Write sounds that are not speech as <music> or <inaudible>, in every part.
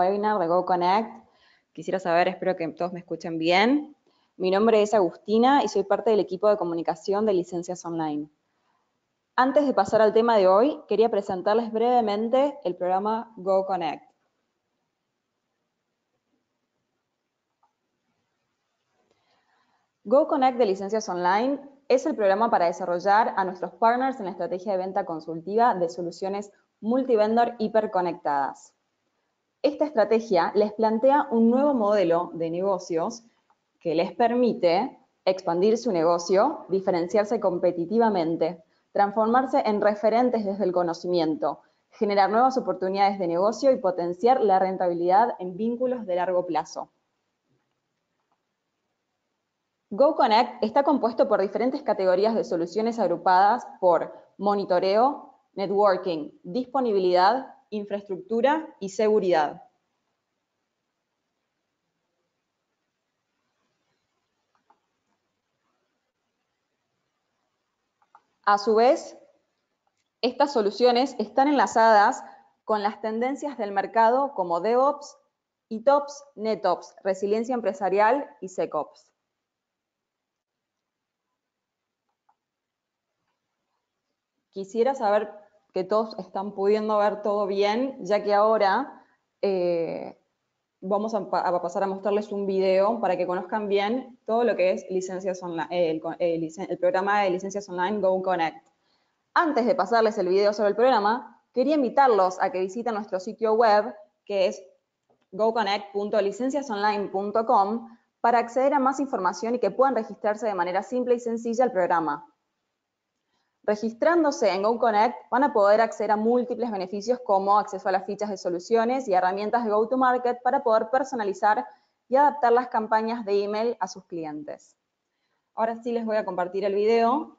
webinar de GoConnect. Quisiera saber, espero que todos me escuchen bien. Mi nombre es Agustina y soy parte del equipo de comunicación de Licencias Online. Antes de pasar al tema de hoy, quería presentarles brevemente el programa GoConnect. GoConnect de Licencias Online es el programa para desarrollar a nuestros partners en la estrategia de venta consultiva de soluciones multivendor hiperconectadas. Esta estrategia les plantea un nuevo modelo de negocios que les permite expandir su negocio, diferenciarse competitivamente, transformarse en referentes desde el conocimiento, generar nuevas oportunidades de negocio y potenciar la rentabilidad en vínculos de largo plazo. GoConnect está compuesto por diferentes categorías de soluciones agrupadas por monitoreo, networking, disponibilidad, infraestructura y seguridad. A su vez, estas soluciones están enlazadas con las tendencias del mercado como DevOps, ETOps, NetOps, resiliencia empresarial y SecOps. Quisiera saber que todos están pudiendo ver todo bien, ya que ahora eh, vamos a, pasar a mostrarles un video para que conozcan bien todo lo que es licencias online, el, programa de licencias online Go Connect. Antes de pasarles el video sobre el programa, quería invitarlos a que visiten nuestro sitio web, que es goconnect.licenciasonline.com, para acceder a más información y que puedan registrarse de manera simple y sencilla al programa. Registrándose en GoConnect van a poder acceder a múltiples beneficios como acceso a las fichas de soluciones y herramientas de go-to-market para poder personalizar y adaptar las campañas de email a sus clientes. Ahora sí les voy a compartir el video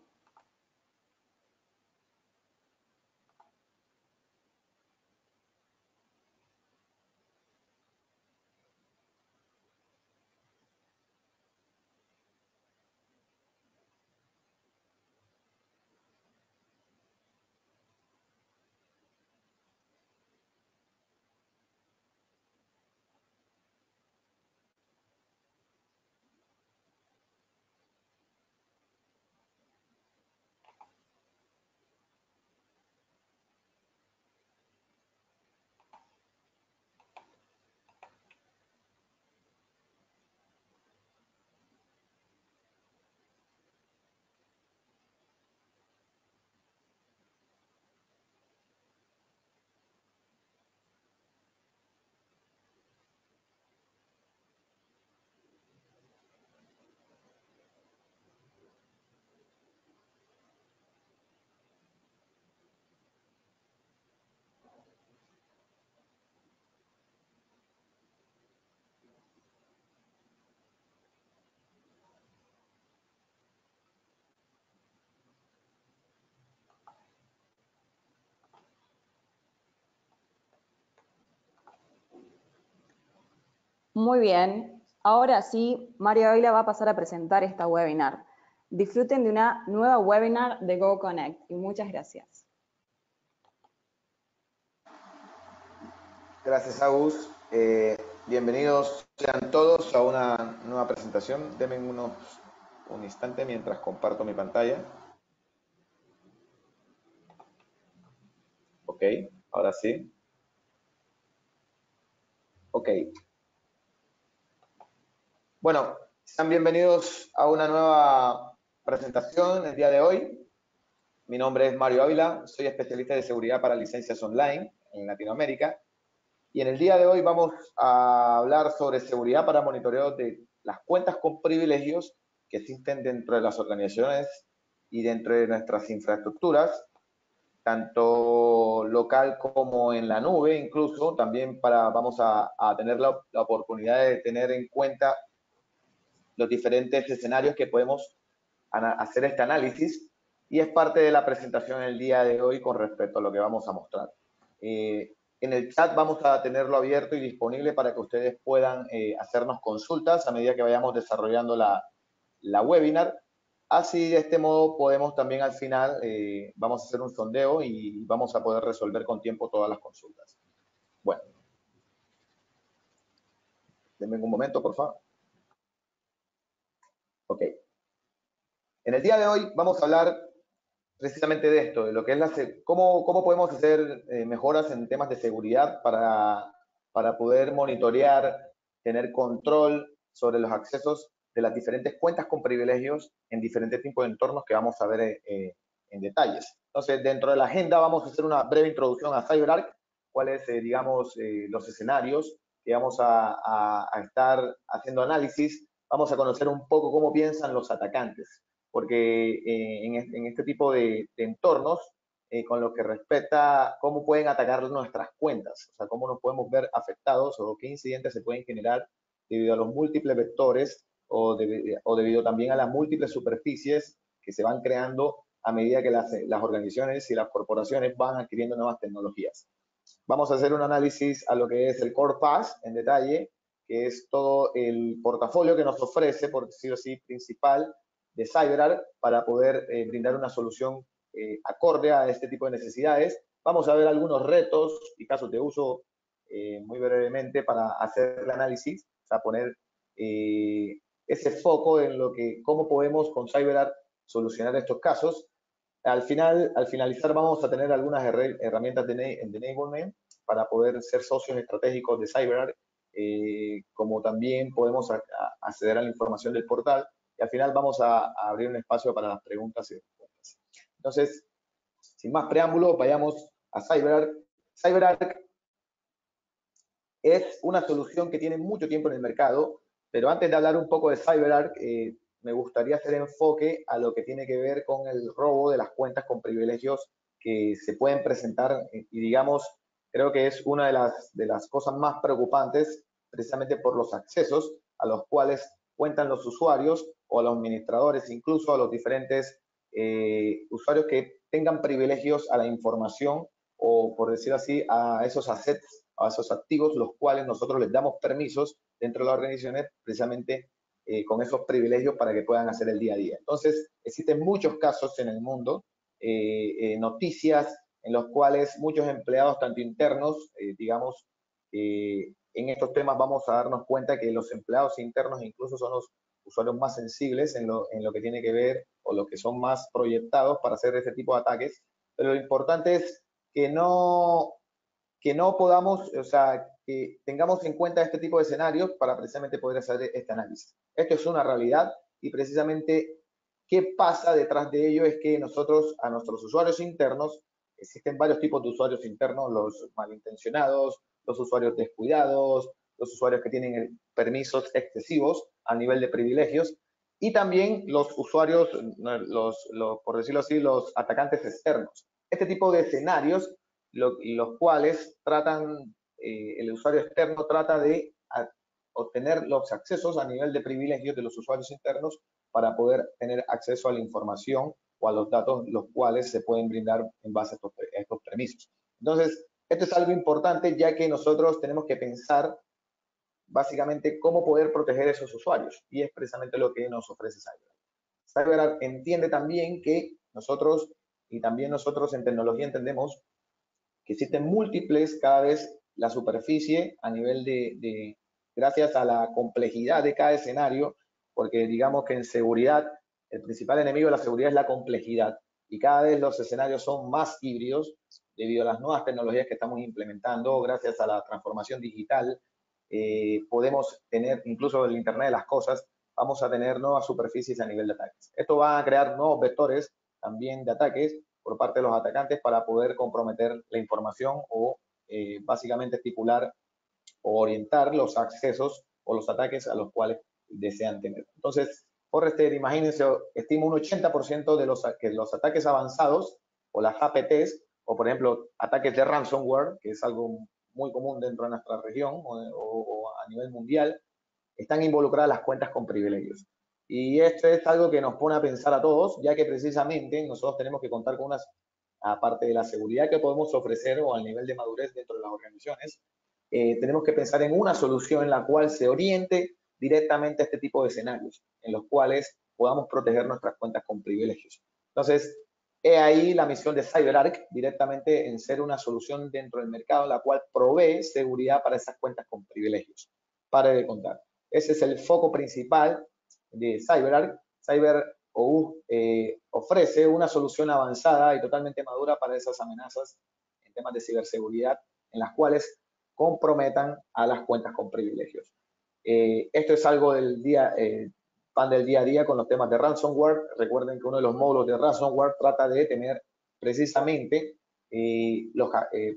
Muy bien. Ahora sí, Mario Ávila va a pasar a presentar esta webinar. Disfruten de una nueva webinar de GoConnect y muchas gracias. Gracias, Agus. Eh, bienvenidos sean todos a una nueva presentación. Denme unos, un instante mientras comparto mi pantalla. Ok, ahora sí. Ok, bueno, sean bienvenidos a una nueva presentación el día de hoy. Mi nombre es Mario Ávila, soy especialista de seguridad para licencias online en Latinoamérica. Y en el día de hoy vamos a hablar sobre seguridad para monitoreo de las cuentas con privilegios que existen dentro de las organizaciones y dentro de nuestras infraestructuras, tanto local como en la nube, incluso también para, vamos a, tener la, la oportunidad de tener en cuenta los diferentes escenarios que podemos hacer este análisis y es parte de la presentación el día de hoy con respecto a lo que vamos a mostrar. Eh, en el chat vamos a tenerlo abierto y disponible para que ustedes puedan eh, hacernos consultas a medida que vayamos desarrollando la, la, webinar. Así, de este modo, podemos también al final, eh, vamos a hacer un sondeo y vamos a poder resolver con tiempo todas las consultas. Bueno, Denme un momento, por favor. Ok. En el día de hoy vamos a hablar precisamente de esto, de lo que es la, cómo, cómo podemos hacer eh, mejoras en temas de seguridad para, para poder monitorear, tener control sobre los accesos de las diferentes cuentas con privilegios en diferentes tipos de entornos que vamos a ver eh, eh, en detalles. Entonces, dentro de la agenda vamos a hacer una breve introducción a CyberArk, cuáles, eh, digamos, los escenarios que vamos a, estar haciendo análisis. Vamos a conocer un poco cómo piensan los atacantes, porque en, este, tipo de, entornos, con lo que respecta cómo pueden atacar nuestras cuentas, o sea, cómo nos podemos ver afectados o qué incidentes se pueden generar debido a los múltiples vectores o, debido también a las múltiples superficies que se van creando a medida que las, organizaciones y las corporaciones van adquiriendo nuevas tecnologías. Vamos a hacer un análisis a lo que es el Core Pass en detalle, que es todo el portafolio que nos ofrece, por decirlo así, principal de CyberArk para poder eh, brindar una solución eh, acorde a este tipo de necesidades. Vamos a ver algunos retos y casos de uso eh, muy brevemente para hacer el análisis, o sea, poner ese foco en lo que, cómo podemos con CyberArk solucionar estos casos. Al final, al finalizar, vamos a tener algunas herramientas de, enablement para poder ser socios estratégicos de CyberArk, eh, como también podemos acceder a la información del portal. Y al final vamos a, abrir un espacio para las preguntas y respuestas. Entonces, sin más preámbulos, vayamos a CyberArk. CyberArk es una solución que tiene mucho tiempo en el mercado, pero antes de hablar un poco de CyberArk, eh, me gustaría hacer enfoque a lo que tiene que ver con el robo de las cuentas con privilegios que se pueden presentar eh, y digamos, creo que es una de las, de las cosas más preocupantes precisamente por los accesos a los cuales cuentan los usuarios o a los administradores, incluso a los diferentes eh, usuarios que tengan privilegios a la información o, por decir así, a esos assets, a esos activos, los cuales nosotros les damos permisos dentro de las organizaciones precisamente eh, con esos privilegios para que puedan hacer el día a día. Entonces, existen muchos casos en el mundo, eh, eh, noticias en los cuales muchos empleados, tanto internos, digamos, en estos temas vamos a darnos cuenta que los empleados internos incluso son los usuarios más sensibles en lo, en lo que tiene que ver o los que son más proyectados para hacer este tipo de ataques. Pero lo importante es que no, que no podamos, o sea, que tengamos en cuenta este tipo de escenarios para precisamente poder hacer este análisis. Esto es una realidad y precisamente qué pasa detrás de ello es que nosotros, a nuestros usuarios internos, existen varios tipos de usuarios internos, los malintencionados, los usuarios descuidados, los usuarios que tienen permisos excesivos a nivel de privilegios y también los usuarios, los, por decirlo así, los atacantes externos. Este tipo de escenarios, los cuales tratan eh, el usuario externo trata de obtener los accesos a nivel de privilegios de los usuarios internos para poder tener acceso a la información o a los datos los cuales se pueden brindar en base a estos, permisos. Entonces, esto es algo importante ya que nosotros tenemos que pensar básicamente cómo poder proteger a esos usuarios y es precisamente lo que nos ofrece CyberArk. CyberArk entiende también que nosotros y también nosotros en tecnología entendemos que existen múltiples cada vez la superficie a nivel de, gracias a la complejidad de cada escenario, porque digamos que en seguridad, el principal enemigo de la seguridad es la complejidad y cada vez los escenarios son más híbridos debido a las nuevas tecnologías que estamos implementando, gracias a la transformación digital, eh, podemos tener incluso el Internet de las cosas, vamos a tener nuevas superficies a nivel de ataques. Esto va a crear nuevos vectores también de ataques por parte de los atacantes para poder comprometer la información o eh, básicamente estipular o orientar los accesos o los ataques a los cuales desean tener. Entonces, Forrester, imagínense, estima un 80% de los, que los ataques avanzados o las APTs, o por ejemplo, ataques de ransomware, que es algo muy común dentro de nuestra región o, a nivel mundial, están involucradas las cuentas con privilegios. Y esto es algo que nos pone a pensar a todos, ya que precisamente nosotros tenemos que contar con unas aparte de la seguridad que podemos ofrecer o al nivel de madurez dentro de las organizaciones, eh, tenemos que pensar en una solución en la cual se oriente directamente a este tipo de escenarios, en los cuales podamos proteger nuestras cuentas con privilegios. Entonces, he ahí la misión de CyberArk directamente en ser una solución dentro del mercado, la cual provee seguridad para esas cuentas con privilegios. pare de contar. Ese es el foco principal de CyberArk. CyberOU eh, ofrece una solución avanzada y totalmente madura para esas amenazas en temas de ciberseguridad en las cuales comprometan a las cuentas con privilegios. Eh, esto es algo del día, eh, pan del día a día con los temas de ransomware. Recuerden que uno de los módulos de ransomware trata de tener precisamente eh, los,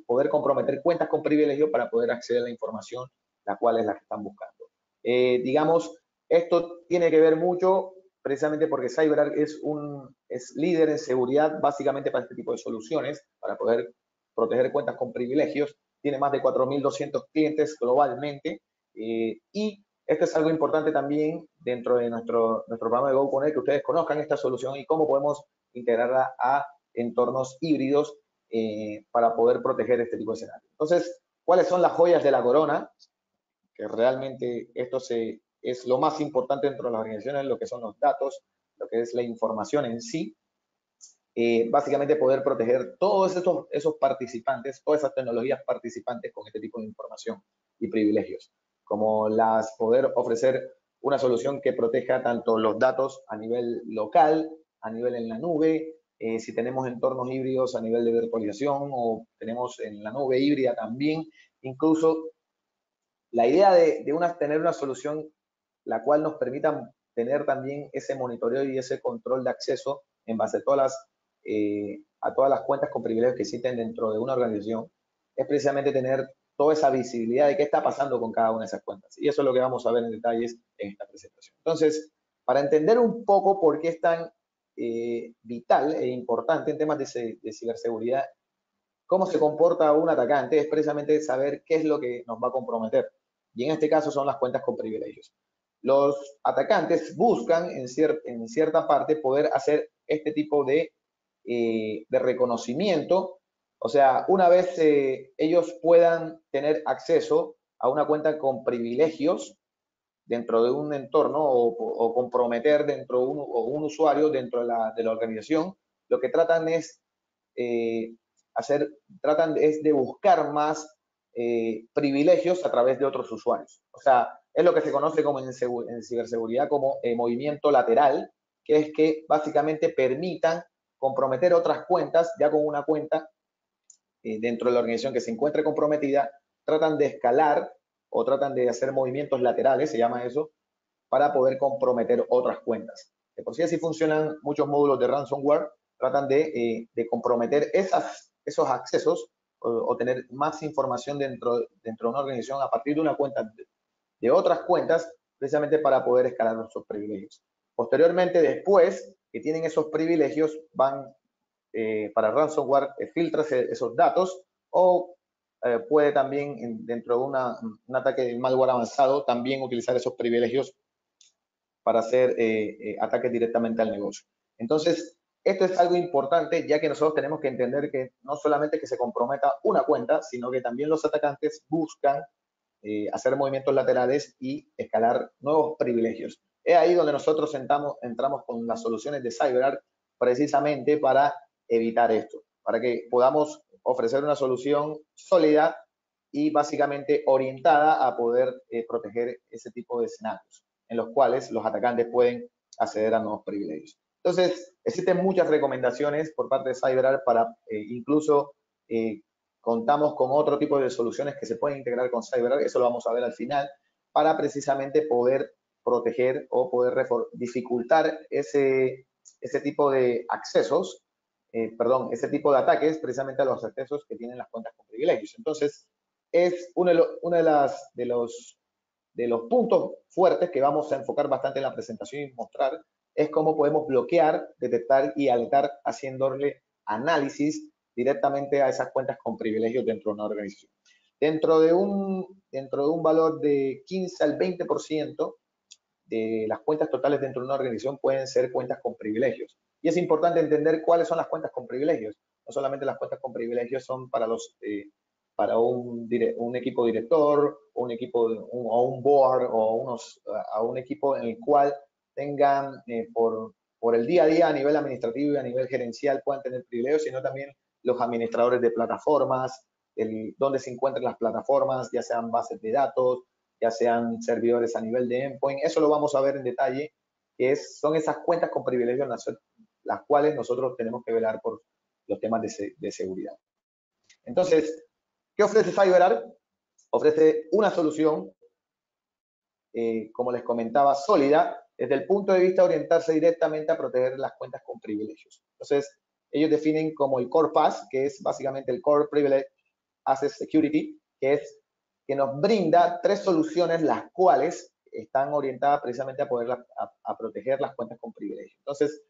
poder comprometer cuentas con privilegio para poder acceder a la información, la cual es la que están buscando. digamos, esto tiene que ver mucho precisamente porque CyberArk es un es líder en seguridad básicamente para este tipo de soluciones, para poder proteger cuentas con privilegios. Tiene más de 4.200 clientes globalmente eh, y esto es algo importante también dentro de nuestro, nuestro programa de GoConnect, que ustedes conozcan esta solución y cómo podemos integrarla a entornos híbridos eh, para poder proteger este tipo de escenarios. Entonces, ¿cuáles son las joyas de la corona? Que realmente esto se, es lo más importante dentro de las organizaciones, lo que son los datos, lo que es la información en sí. Eh, básicamente poder proteger todos esos, esos participantes, todas esas tecnologías participantes con este tipo de información y privilegios como las poder ofrecer una solución que proteja tanto los datos a nivel local, a nivel en la nube, eh, si tenemos entornos híbridos a nivel de virtualización o tenemos en la nube híbrida también, incluso la idea de, una, tener una solución la cual nos permita tener también ese monitoreo y ese control de acceso en base a todas las, eh, a todas las cuentas con privilegios que existen dentro de una organización, es precisamente tener toda esa visibilidad de qué está pasando con cada una de esas cuentas. Y eso es lo que vamos a ver en detalles en esta presentación. Entonces, para entender un poco por qué es tan eh, vital e importante en temas de, de, ciberseguridad, cómo se comporta un atacante, es precisamente saber qué es lo que nos va a comprometer. Y en este caso son las cuentas con privilegios. Los atacantes buscan en, en cierta parte poder hacer este tipo de, eh, de reconocimiento o sea, una vez eh, ellos puedan tener acceso a una cuenta con privilegios dentro de un entorno o, comprometer dentro de un, usuario dentro de la, de la, organización, lo que tratan es eh, hacer, tratan es de buscar más eh, privilegios a través de otros usuarios. O sea, es lo que se conoce como en, en ciberseguridad como movimiento lateral, que es que básicamente permitan comprometer otras cuentas ya con una cuenta eh, dentro de la organización que se encuentre comprometida, tratan de escalar o tratan de hacer movimientos laterales, se llama eso, para poder comprometer otras cuentas. De por sí así funcionan muchos módulos de ransomware, tratan de, eh, comprometer esas, esos accesos o, tener más información dentro, dentro de una organización a partir de una cuenta de, otras cuentas, precisamente para poder escalar nuestros privilegios. Posteriormente, después que tienen esos privilegios, van eh, para ransomware eh, filtra esos datos o eh, puede también dentro de un ataque de malware avanzado también utilizar esos privilegios para hacer ataques directamente al negocio. Entonces, esto es algo importante ya que nosotros tenemos que entender que no solamente que se comprometa una cuenta, sino que también los atacantes buscan hacer movimientos laterales y escalar nuevos privilegios. Es ahí donde nosotros entramos, entramos con las soluciones de CyberArk precisamente para evitar esto, para que podamos ofrecer una solución sólida y básicamente orientada a poder eh, proteger ese tipo de escenarios en los cuales los atacantes pueden acceder a nuevos privilegios. Entonces, existen muchas recomendaciones por parte de CyberArk para eh, incluso eh, contamos con otro tipo de soluciones que se pueden integrar con CyberArk, eso lo vamos a ver al final, para precisamente poder proteger o poder dificultar ese, ese tipo de accesos eh, perdón, ese tipo de ataques precisamente a los accesos que tienen las cuentas con privilegios. Entonces, es uno de, las, de, los, de los puntos fuertes que vamos a enfocar bastante en la presentación y mostrar, es cómo podemos bloquear, detectar y alertar haciéndole análisis directamente a esas cuentas con privilegios dentro de una organización. Dentro de un, dentro de un valor de 15 al 20% de las cuentas totales dentro de una organización pueden ser cuentas con privilegios. Y es importante entender cuáles son las cuentas con privilegios. No solamente las cuentas con privilegios son para los eh, para un, un, equipo director, un equipo o un board o unos, a un equipo en el cual tengan eh, por, por el día a día a nivel administrativo y a nivel gerencial puedan tener privilegios, sino también los administradores de plataformas, el, dónde se encuentran las plataformas, ya sean bases de datos, ya sean servidores a nivel de endpoint. Eso lo vamos a ver en detalle, que es, son esas cuentas con privilegios las cuales nosotros tenemos que velar por los temas de, seguridad. Entonces, ¿qué ofrece CyberArk? Ofrece una solución, eh, como les comentaba, sólida, desde el punto de vista de orientarse directamente a proteger las cuentas con privilegios. Entonces, ellos definen como el Core Pass, que es básicamente el Core Privilege Access Security, que es que nos brinda tres soluciones las cuales están orientadas precisamente a poder a, proteger las cuentas con privilegios. Entonces,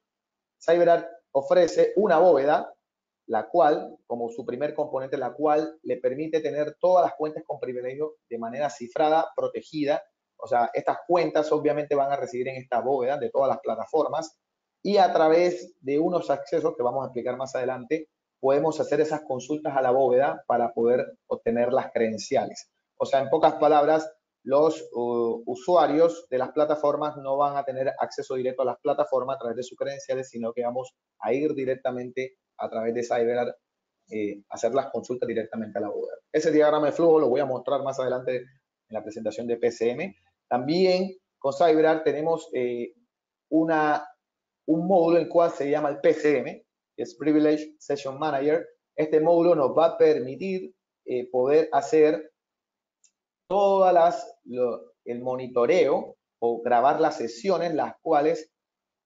CyberArk ofrece una bóveda, la cual, como su primer componente, la cual le permite tener todas las cuentas con privilegio de manera cifrada, protegida. O sea, estas cuentas obviamente van a recibir en esta bóveda de todas las plataformas y a través de unos accesos que vamos a explicar más adelante, podemos hacer esas consultas a la bóveda para poder obtener las credenciales. O sea, en pocas palabras, los usuarios de las plataformas no van a tener acceso directo a las plataformas a través de sus credenciales, sino que vamos a ir directamente a través de CyberArk, eh, hacer las consultas directamente a la bóveda. Ese diagrama de flujo lo voy a mostrar más adelante en la presentación de PCM. También con CyberArk tenemos eh, una, un módulo en cual se llama el PCM, que es Privilege Session Manager. Este módulo nos va a permitir eh, poder hacer todas las, el monitoreo o grabar las sesiones, las cuales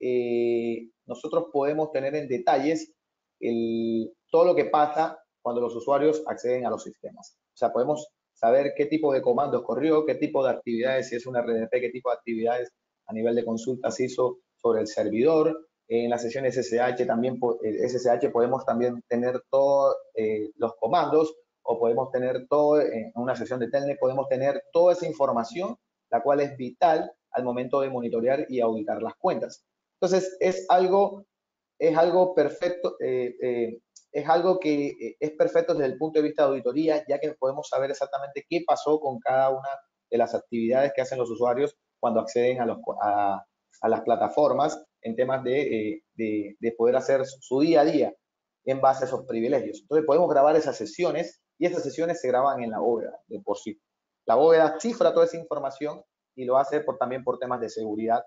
eh, nosotros podemos tener en detalles el, todo lo que pasa cuando los usuarios acceden a los sistemas. O sea, podemos saber qué tipo de comandos corrió, qué tipo de actividades, si es una RDP, qué tipo de actividades a nivel de consulta se hizo sobre el servidor. En la sesión SSH también, SSH podemos también tener todos eh, los comandos o podemos tener todo, en una sesión de Telnet, podemos tener toda esa información, la cual es vital al momento de monitorear y auditar las cuentas. Entonces, es algo, es algo perfecto, eh, eh, es algo que eh, es perfecto desde el punto de vista de auditoría, ya que podemos saber exactamente qué pasó con cada una de las actividades que hacen los usuarios cuando acceden a, los, a, a las plataformas en temas de, de, de, poder hacer su día a día en base a esos privilegios. Entonces podemos grabar esas sesiones y estas sesiones se graban en la bóveda de por sí. La bóveda cifra toda esa información y lo hace por, también por temas de seguridad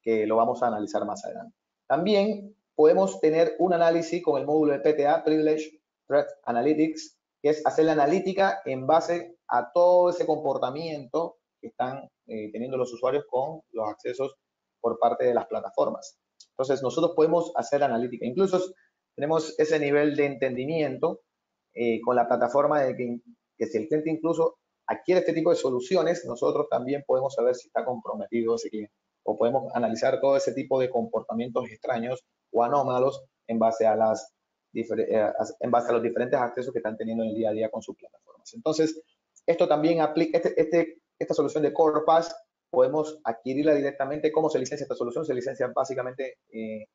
que lo vamos a analizar más adelante. También podemos tener un análisis con el módulo de PTA, Privilege Threat Analytics, que es hacer la analítica en base a todo ese comportamiento que están eh, teniendo los usuarios con los accesos por parte de las plataformas. Entonces, nosotros podemos hacer analítica. Incluso tenemos ese nivel de entendimiento eh, con la plataforma de que, si el cliente incluso adquiere este tipo de soluciones, nosotros también podemos saber si está comprometido ese cliente o podemos analizar todo ese tipo de comportamientos extraños o anómalos en base a las eh, en base a los diferentes accesos que están teniendo en el día a día con sus plataformas. Entonces, esto también aplica, este, este, esta solución de Core Pass podemos adquirirla directamente. ¿Cómo se licencia esta solución? Se licencia básicamente eh,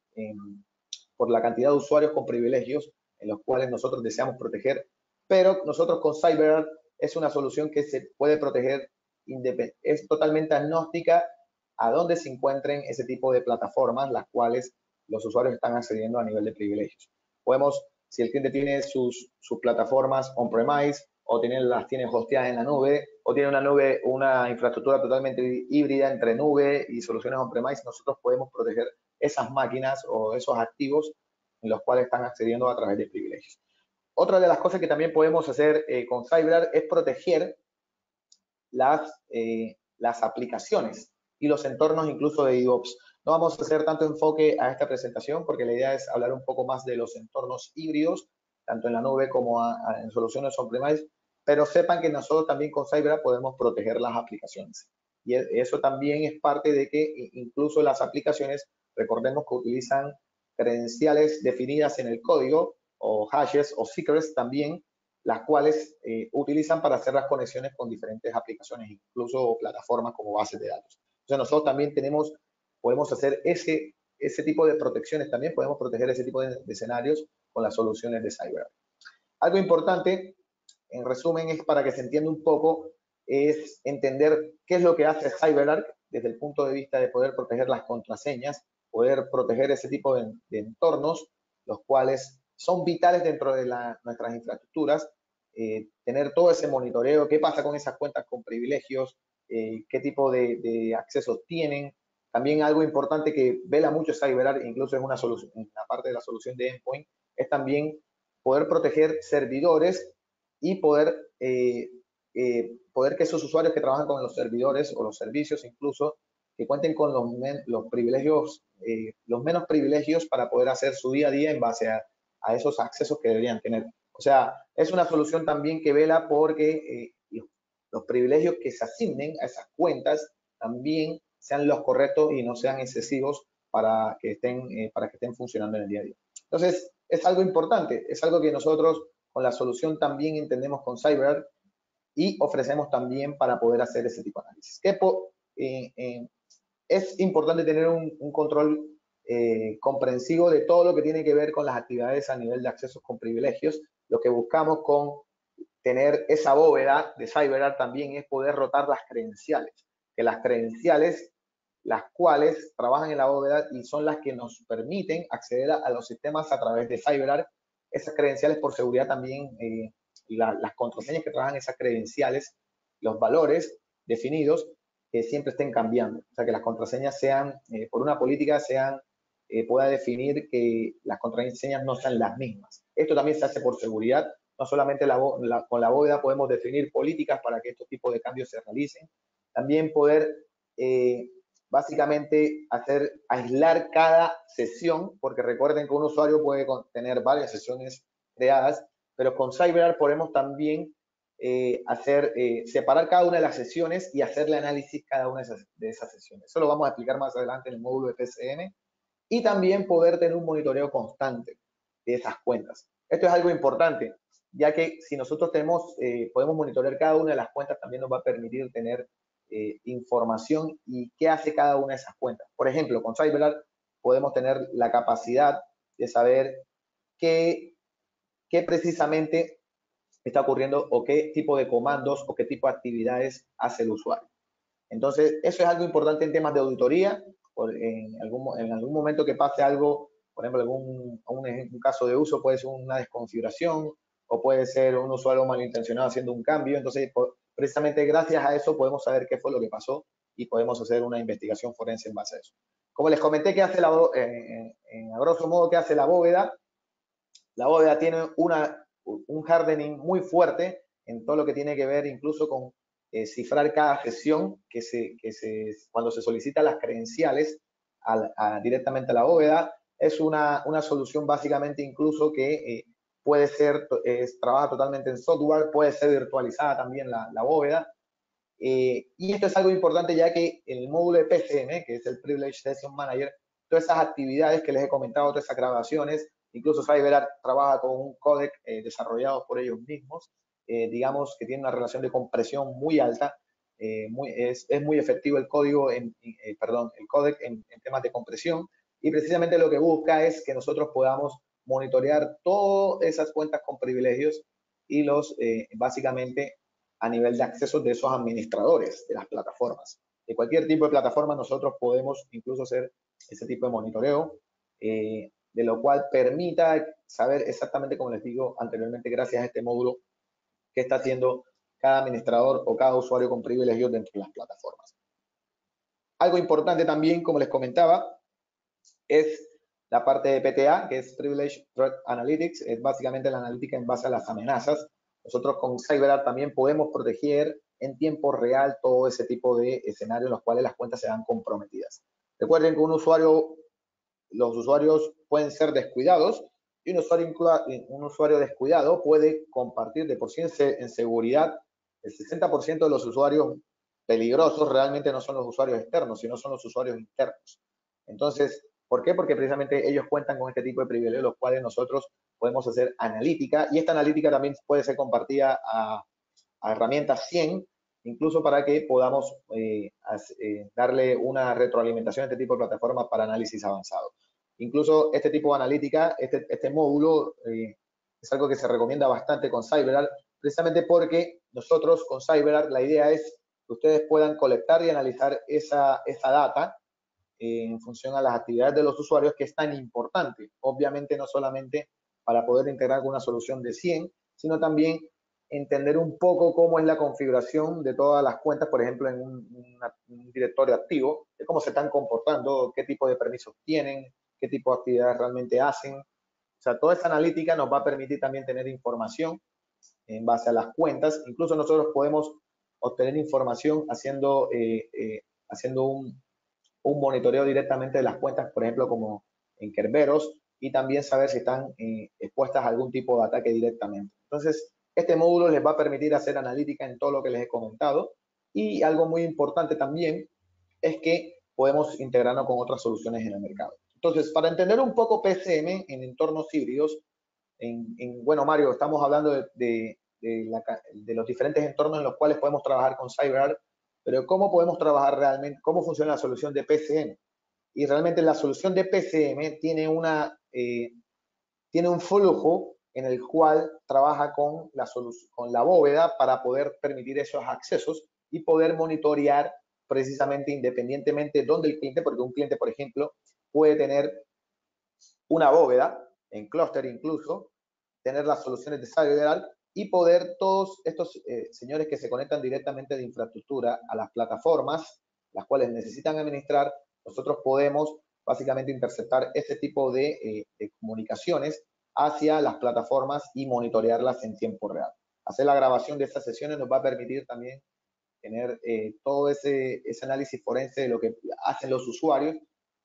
por la cantidad de usuarios con privilegios en los cuales nosotros deseamos proteger, pero nosotros con CyberArk es una solución que se puede proteger, es totalmente agnóstica a dónde se encuentren ese tipo de plataformas, las cuales los usuarios están accediendo a nivel de privilegios. Podemos, si el cliente tiene sus, sus plataformas on-premise o tiene, las tiene hosteadas en la nube o tiene una nube, una infraestructura totalmente híbrida entre nube y soluciones on-premise, nosotros podemos proteger esas máquinas o esos activos en los cuales están accediendo a través de privilegios. Otra de las cosas que también podemos hacer eh, con CyberArk es proteger las, eh, las aplicaciones y los entornos incluso de DevOps. No vamos a hacer tanto enfoque a esta presentación porque la idea es hablar un poco más de los entornos híbridos, tanto en la nube como en soluciones on-premise, pero sepan que nosotros también con CyberArk podemos proteger las aplicaciones. Y e, eso también es parte de que incluso las aplicaciones, recordemos que utilizan credenciales definidas en el código o hashes o secrets también, las cuales eh, utilizan para hacer las conexiones con diferentes aplicaciones, incluso plataformas como bases de datos. Entonces nosotros también tenemos, podemos hacer ese, ese tipo de protecciones, también podemos proteger ese tipo de, escenarios con las soluciones de CyberArk. Algo importante, en resumen, es para que se entienda un poco, es entender qué es lo que hace CyberArk desde el punto de vista de poder proteger las contraseñas poder proteger ese tipo de, entornos, los cuales son vitales dentro de nuestras infraestructuras, eh, tener todo ese monitoreo, qué pasa con esas cuentas con privilegios, eh, qué tipo de, accesos tienen. También algo importante que vela mucho CyberArk, incluso es una solución, la parte de la solución de endpoint, es también poder proteger servidores y poder, eh, eh, poder que esos usuarios que trabajan con los servidores o los servicios incluso, que cuenten con los, los privilegios, los menos privilegios para poder hacer su día a día en base a, a esos accesos que deberían tener. O sea, es una solución también que vela porque los privilegios que se asignen a esas cuentas también sean los correctos y no sean excesivos para que estén, eh, para que estén funcionando en el día a día. Entonces, es algo importante, es algo que nosotros con la solución también entendemos con Cyber y ofrecemos también para poder hacer ese tipo de análisis. Que, eh, eh, es importante tener un, un control comprensivo de todo lo que tiene que ver con las actividades a nivel de accesos con privilegios. Lo que buscamos con tener esa bóveda de CyberArk también es poder rotar las credenciales, que las credenciales, las cuales trabajan en la bóveda y son las que nos permiten acceder a, los sistemas a través de CyberArk, esas credenciales por seguridad también, eh, las contraseñas que trabajan esas credenciales, los valores definidos, que siempre estén cambiando. O sea, que las contraseñas sean, eh, por una política, sean, eh, pueda definir que las contraseñas no sean las mismas. Esto también se hace por seguridad no solamente con la bóveda podemos definir políticas para que estos tipos de cambios se realicen, también poder eh, básicamente hacer, aislar cada sesión, porque recuerden que un usuario puede tener varias sesiones creadas, pero con CyberArk podemos también eh, hacer, eh, separar cada una de las sesiones y hacerle análisis cada una de esas, sesiones. Eso lo vamos a explicar más adelante en el módulo de PCM. Y también poder tener un monitoreo constante de esas cuentas. Esto es algo importante ya que si nosotros tenemos, eh, podemos monitorear cada una de las cuentas, también nos va a permitir tener información y qué hace cada una de esas cuentas. Por ejemplo, con CyberArk podemos tener la capacidad de saber qué, qué precisamente está ocurriendo o qué tipo de comandos o qué tipo de actividades hace el usuario. Entonces, eso es algo importante en temas de auditoría. En algún, en algún momento que pase algo, por ejemplo, algún un caso de uso puede ser una desconfiguración o puede ser un usuario malintencionado haciendo un cambio. Entonces, precisamente gracias a eso podemos saber qué fue lo que pasó y podemos hacer una investigación forense en base a eso. Como les comenté que hace la, eh, en, a grosso modo, que hace la bóveda, la bóveda tiene una, un hardening muy fuerte en todo lo que tiene que ver incluso con eh, cifrar cada sesión que se, que se, cuando se solicitan las credenciales directamente a la bóveda. Es una, una solución básicamente incluso que eh, puede ser, es, trabaja totalmente en software, puede ser virtualizada también la, la bóveda. Eh, y esto es algo importante ya que el módulo de PCM, que es el Privilege Session Manager, todas esas actividades que les he comentado, todas esas grabaciones, incluso CyberArk trabaja con un códec eh, desarrollado por ellos mismos, eh, digamos que tiene una relación de compresión muy alta, muy, es, muy efectivo el código, en, perdón, el códec en, temas de compresión, y precisamente lo que busca es que nosotros podamos monitorear todas esas cuentas con privilegios y los, eh, básicamente, a nivel de acceso de esos administradores de las plataformas. De cualquier tipo de plataforma nosotros podemos incluso hacer ese tipo de monitoreo, eh, de lo cual permita saber exactamente, como les digo anteriormente, gracias a este módulo, qué está haciendo cada administrador o cada usuario con privilegios dentro de las plataformas. Algo importante también, como les comentaba, es la parte de PTA, que es Privilege Threat Analytics, es básicamente la analítica en base a las amenazas. Nosotros con CyberArk también podemos proteger en tiempo real todo ese tipo de escenarios en los cuales las cuentas se dan comprometidas. Recuerden que un usuario, los usuarios pueden ser descuidados y un usuario, un usuario descuidado puede compartir de por sí en seguridad el 60% de los usuarios peligrosos realmente no son los usuarios externos, sino son los usuarios internos. Entonces, ¿Por qué? Porque precisamente ellos cuentan con este tipo de privilegios, los cuales nosotros podemos hacer analítica y esta analítica también puede ser compartida a, herramientas 100, incluso para que podamos eh, eh, darle una retroalimentación a este tipo de plataformas para análisis avanzado. Incluso este tipo de analítica, este, este módulo, eh, es algo que se recomienda bastante con CyberArk, precisamente porque nosotros con CyberArk la idea es que ustedes puedan colectar y analizar esa, esa data en función a las actividades de los usuarios, que es tan importante. Obviamente no solamente para poder integrar una solución de 100, sino también entender un poco cómo es la configuración de todas las cuentas, por ejemplo, en un, directorio activo, de cómo se están comportando, qué tipo de permisos tienen, qué tipo de actividades realmente hacen. O sea, toda esa analítica nos va a permitir también tener información en base a las cuentas. Incluso nosotros podemos obtener información haciendo, eh, eh, haciendo un, un, monitoreo directamente de las cuentas, por ejemplo, como en Kerberos, y también saber si están eh, expuestas a algún tipo de ataque directamente. Entonces, este módulo les va a permitir hacer analítica en todo lo que les he comentado y algo muy importante también es que podemos integrarnos con otras soluciones en el mercado. Entonces, para entender un poco PCM en entornos híbridos, en, bueno, Mario, estamos hablando de, los diferentes entornos en los cuales podemos trabajar con CyberArk, pero ¿cómo podemos trabajar realmente? ¿Cómo funciona la solución de PCM? Y realmente la solución de PCM tiene, una, eh, tiene un flujo en el cual trabaja con la, con la bóveda para poder permitir esos accesos y poder monitorear precisamente independientemente de dónde el cliente, porque un cliente, por ejemplo, puede tener una bóveda, en clúster incluso, tener las soluciones de CyberArk y poder todos estos eh, señores que se conectan directamente de infraestructura a las plataformas, las cuales necesitan administrar, nosotros podemos básicamente interceptar ese tipo de, eh, de comunicaciones hacia las plataformas y monitorearlas en tiempo real. Hacer la grabación de estas sesiones nos va a permitir también tener eh, todo ese, análisis forense de lo que hacen los usuarios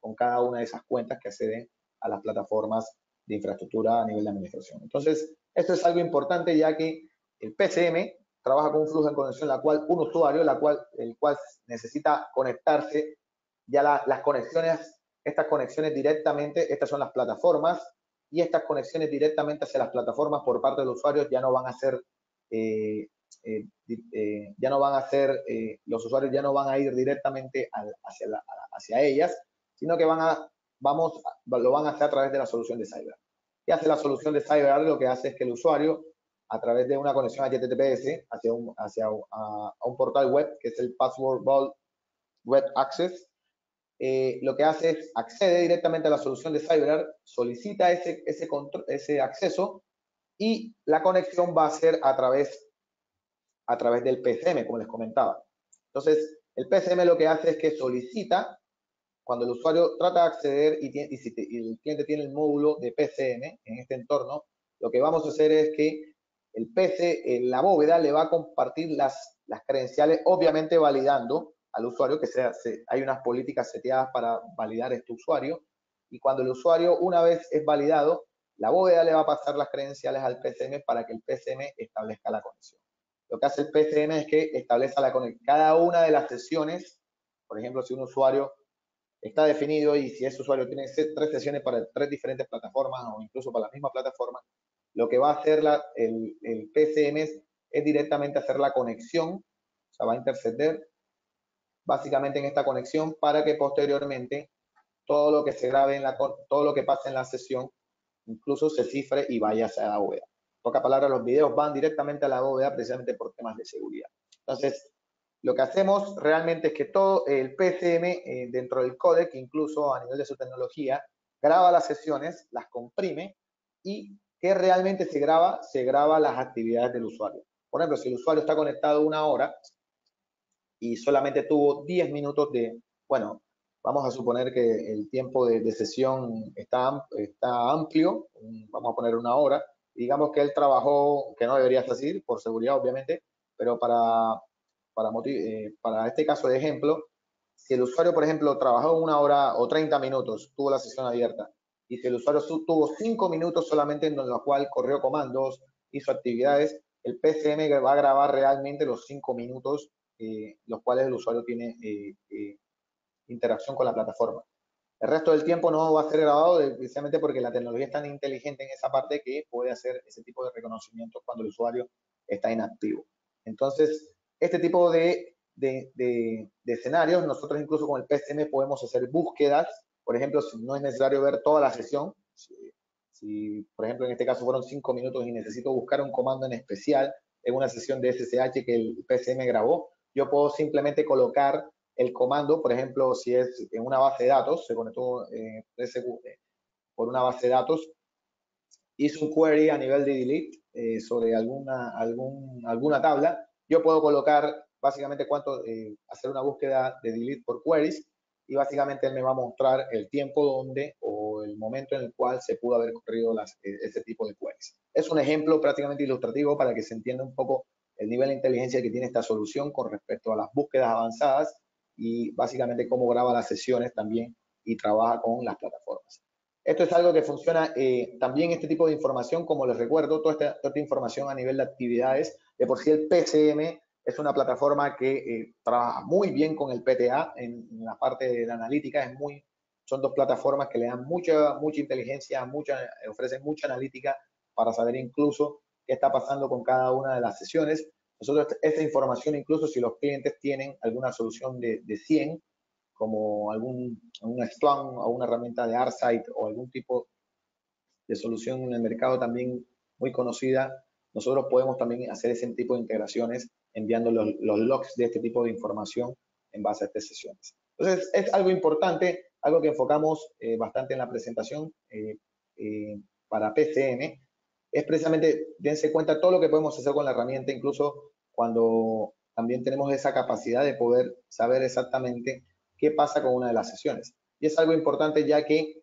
con cada una de esas cuentas que acceden a las plataformas de infraestructura a nivel de administración. Entonces, esto es algo importante ya que el PCM trabaja con un flujo de conexión, la cual un usuario, la cual, el cual necesita conectarse, ya las conexiones, estas conexiones directamente, estas son las plataformas y estas conexiones directamente hacia las plataformas por parte de los usuarios ya no van a ser, eh, eh, eh, ya no van a ser, los usuarios ya no van a ir directamente hacia, hacia ellas, sino que van a, vamos, lo van a hacer a través de la solución de Cyber. ¿Qué hace la solución de Cyber? Lo que hace es que el usuario, a través de una conexión HTTPS hacia un, hacia un portal web, que es el Password Vault Web Access, eh, lo que hace es accede directamente a la solución de CyberArk, solicita ese, ese, acceso y la conexión va a ser a través, a través del PCM, como les comentaba. Entonces, el PCM lo que hace es que solicita, cuando el usuario trata de acceder y, y el cliente tiene el módulo de PCM en este entorno, lo que vamos a hacer es que el PC, en la bóveda, le va a compartir las, las credenciales, obviamente validando al usuario, que sea, hay unas políticas seteadas para validar este usuario, y cuando el usuario una vez es validado, la bóveda le va a pasar las credenciales al PCM para que el PCM establezca la conexión. Lo que hace el PCM es que establece la conexión. Cada una de las sesiones, por ejemplo, si un usuario está definido y si ese usuario tiene tres sesiones para tres diferentes plataformas o incluso para la misma plataforma, lo que va a hacer la, el, el PCM es, es directamente hacer la conexión, o sea, va a interceder básicamente en esta conexión para que posteriormente todo lo que se grabe en la todo lo que pase en la sesión incluso se cifre y vaya hacia la bóveda. En pocas palabras, los videos van directamente a la bóveda precisamente por temas de seguridad. Entonces, lo que hacemos realmente es que todo el PCM eh, dentro del codec, incluso a nivel de su tecnología, graba las sesiones, las comprime y que realmente se graba, se graba las actividades del usuario. Por ejemplo, si el usuario está conectado una hora, y solamente tuvo 10 minutos de, bueno, vamos a suponer que el tiempo de, sesión está, está amplio, vamos a poner una hora, digamos que él trabajó, que no debería así, por seguridad obviamente, pero para, para, eh, para este caso de ejemplo, si el usuario, por ejemplo, trabajó una hora o 30 minutos, tuvo la sesión abierta, y si el usuario tuvo 5 minutos solamente en los cual corrió comandos, hizo actividades, el PCM va a grabar realmente los 5 minutos eh, los cuales el usuario tiene eh, eh, interacción con la plataforma. El resto del tiempo no va a ser grabado precisamente porque la tecnología es tan inteligente en esa parte que puede hacer ese tipo de reconocimiento cuando el usuario está inactivo. Entonces, este tipo de, de, escenarios, nosotros incluso con el PSM podemos hacer búsquedas. Por ejemplo, si no es necesario ver toda la sesión, si, si, por ejemplo en este caso fueron cinco minutos y necesito buscar un comando en especial en una sesión de SSH que el PSM grabó, yo puedo simplemente colocar el comando, por ejemplo, si es en una base de datos, se conectó eh, por una base de datos, hizo un query a nivel de delete eh, sobre alguna, algún, alguna tabla, yo puedo colocar básicamente cuánto, eh, hacer una búsqueda de delete por queries y básicamente él me va a mostrar el tiempo donde o el momento en el cual se pudo haber corrido las, e, ese tipo de queries. Es un ejemplo prácticamente ilustrativo para que se entienda un poco el nivel de inteligencia que tiene esta solución con respecto a las búsquedas avanzadas y básicamente cómo graba las sesiones también y trabaja con las plataformas. Esto es algo que funciona eh, también este tipo de información, como les recuerdo, toda esta, toda esta, información a nivel de actividades. De por sí el PCM es una plataforma que eh, trabaja muy bien con el PTA en, en, la parte de la analítica. Es muy, son dos plataformas que le dan mucha, mucha inteligencia, mucha, ofrecen mucha analítica para saber incluso qué está pasando con cada una de las sesiones. Nosotros esta información, incluso si los clientes tienen alguna solución de, de 100, como algún un Splunk o una herramienta de ArtSight o algún tipo de solución en el mercado también muy conocida, nosotros podemos también hacer ese tipo de integraciones enviando los, los logs de este tipo de información en base a estas sesiones. Entonces, es algo importante, algo que enfocamos eh, bastante en la presentación eh, eh, para PCM, es precisamente, dense cuenta todo lo que podemos hacer con la herramienta, incluso cuando también tenemos esa capacidad de poder saber exactamente qué pasa con una de las sesiones. Y es algo importante ya que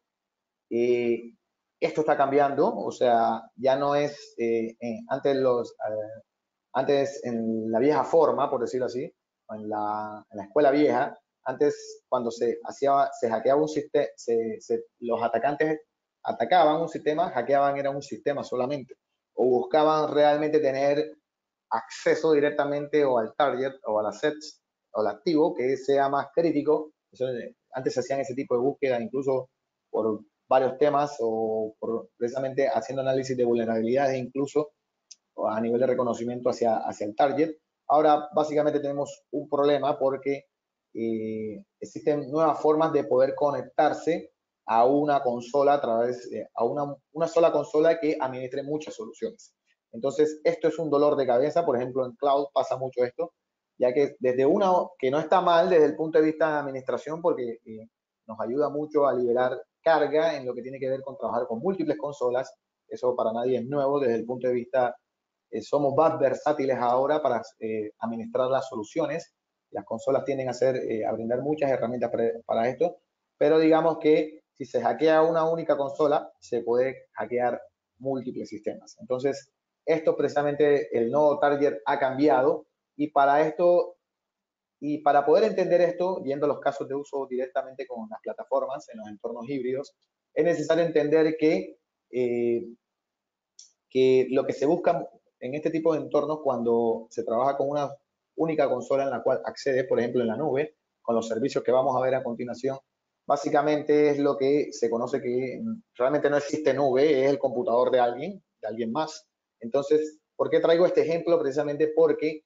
eh, esto está cambiando, o sea, ya no es eh, antes, los, eh, antes en la vieja forma, por decirlo así, en la, en la escuela vieja, antes cuando se hacía, se hackeaba un sistema, los atacantes atacaban un sistema, hackeaban era un sistema solamente, o buscaban realmente tener acceso directamente o al target o a las sets o al activo que sea más crítico. antes se hacían ese tipo de búsqueda incluso por varios temas o por, precisamente haciendo análisis de vulnerabilidades incluso a nivel de reconocimiento hacia, hacia el target. Ahora básicamente tenemos un problema porque eh, existen nuevas formas de poder conectarse a una consola a través de a una, una sola consola que administre muchas soluciones. Entonces, esto es un dolor de cabeza. Por ejemplo, en cloud pasa mucho esto ya que desde una, que no está mal desde el punto de vista de administración, porque eh, nos ayuda mucho a liberar carga en lo que tiene que ver con trabajar con múltiples consolas, eso para nadie es nuevo desde el punto de vista, eh, somos más versátiles ahora para eh, administrar las soluciones, las consolas tienden a, ser, a brindar muchas herramientas para esto, pero digamos que si se hackea una única consola, se puede hackear múltiples sistemas. Entonces, esto precisamente el nodo target ha cambiado y para esto, y para poder entender esto, viendo los casos de uso directamente con las plataformas en los entornos híbridos, es necesario entender que, eh, que lo que se busca en este tipo de entornos cuando se trabaja con una única consola en la cual accede, por ejemplo, en la nube, con los servicios que vamos a ver a continuación, básicamente es lo que se conoce que realmente no existe nube, es el computador de alguien, de alguien más. Entonces, ¿por qué traigo este ejemplo? Precisamente porque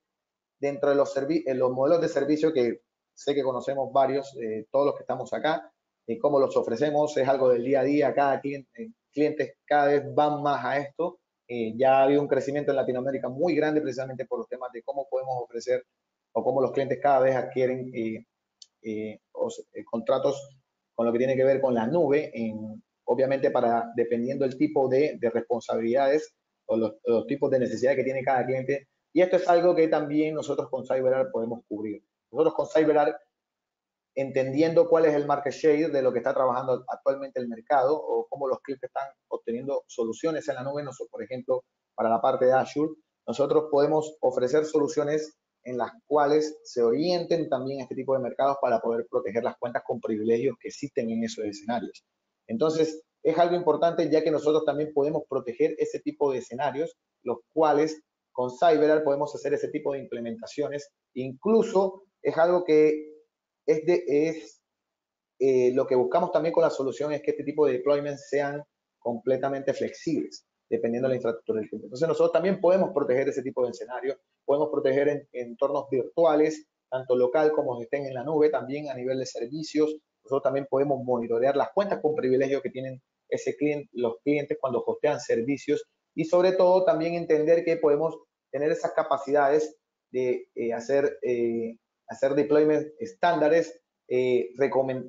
dentro de los, los modelos de servicio que sé que conocemos varios, eh, todos los que estamos acá, y cómo los ofrecemos, es algo del día a día, cada cliente, eh, clientes cada vez van más a esto. Eh, ya ha habido un crecimiento en Latinoamérica muy grande precisamente por los temas de cómo podemos ofrecer o cómo los clientes cada vez adquieren contratos con lo que tiene que ver con la nube, en, obviamente para, dependiendo del tipo de, de responsabilidades o los, los, tipos de necesidades que tiene cada cliente, y esto es algo que también nosotros con CyberArk podemos cubrir. Nosotros con CyberArk, entendiendo cuál es el market share de lo que está trabajando actualmente el mercado o cómo los clientes están obteniendo soluciones en la nube, nosotros, por ejemplo, para la parte de Azure, nosotros podemos ofrecer soluciones en las cuales se orienten también este tipo de mercados para poder proteger las cuentas con privilegios que existen en esos escenarios. Entonces, es algo importante ya que nosotros también podemos proteger ese tipo de escenarios, los cuales con CyberArk podemos hacer ese tipo de implementaciones. Incluso es algo que es, de, es eh, lo que buscamos también con la solución es que este tipo de deployments sean completamente flexibles, dependiendo de la infraestructura del cliente. Entonces nosotros también podemos proteger ese tipo de escenarios, podemos proteger en, en entornos virtuales, tanto local como estén en la nube, también a nivel de servicios. Nosotros también podemos monitorear las cuentas con privilegio que tienen ese cliente, los clientes cuando hostean servicios y sobre todo también entender que podemos tener esas capacidades de eh, hacer, eh, hacer deployment estándares, eh,